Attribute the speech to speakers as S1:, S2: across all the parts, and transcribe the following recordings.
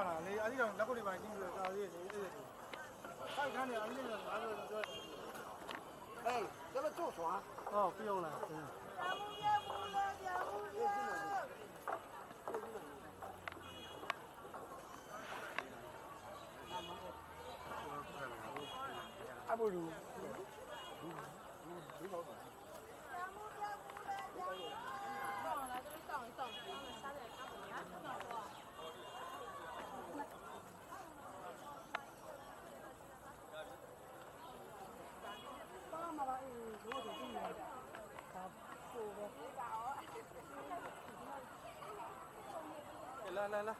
S1: 大了，你啊你讲那个地方已经是啊这这这，他一看你啊你那个拿着这，
S2: 哎，咱们坐船。
S1: 哦不用了，嗯。还不如。了好了，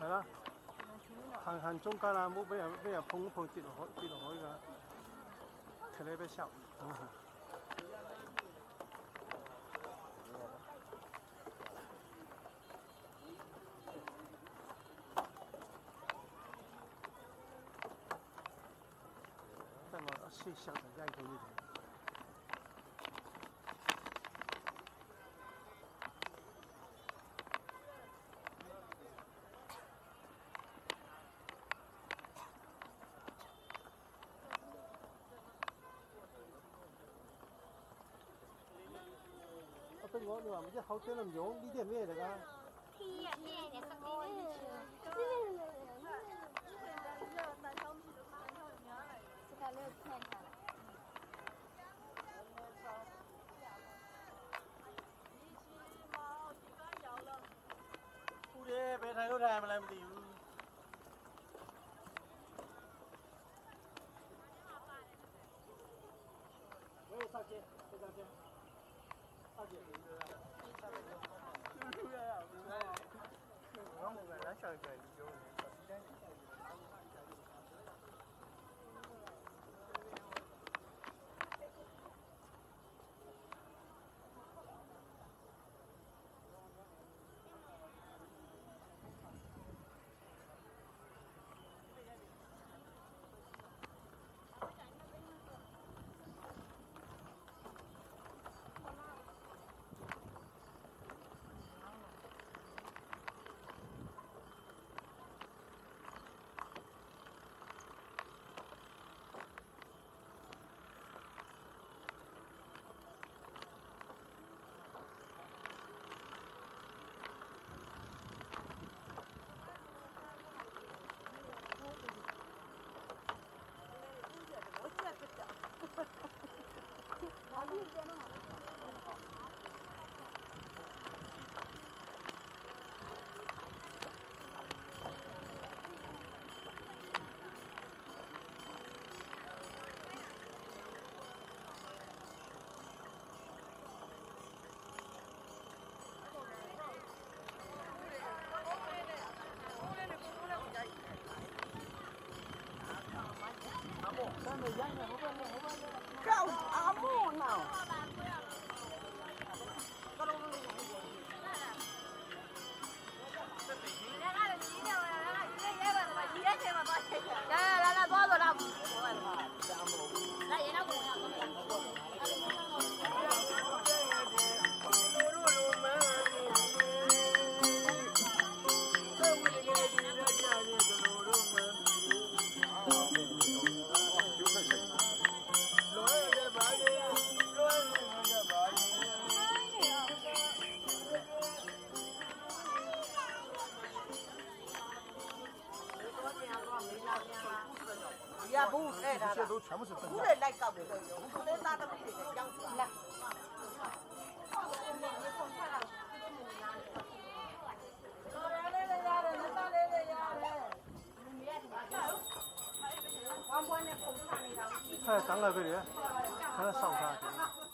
S1: 系啦，行行中间啦，唔好俾人俾人碰一碰跌落海跌落海㗎， 條你俾笑。再往最小的压一 tên ngõ mà mình hậu tên làm giống đi tiền về được à?
S3: Thì nhẹ nhẹ sang đi.
S1: Cô đi, bé thấy nó ra mà
S2: làm gì? Hãy subscribe
S3: cho kênh Ghiền Mì Gõ Để không bỏ lỡ những video hấp
S2: dẫn Thank you.
S1: 这些都全部是真
S2: 不
S1: 的。
S2: 能来搞的，不能拿到不给的养出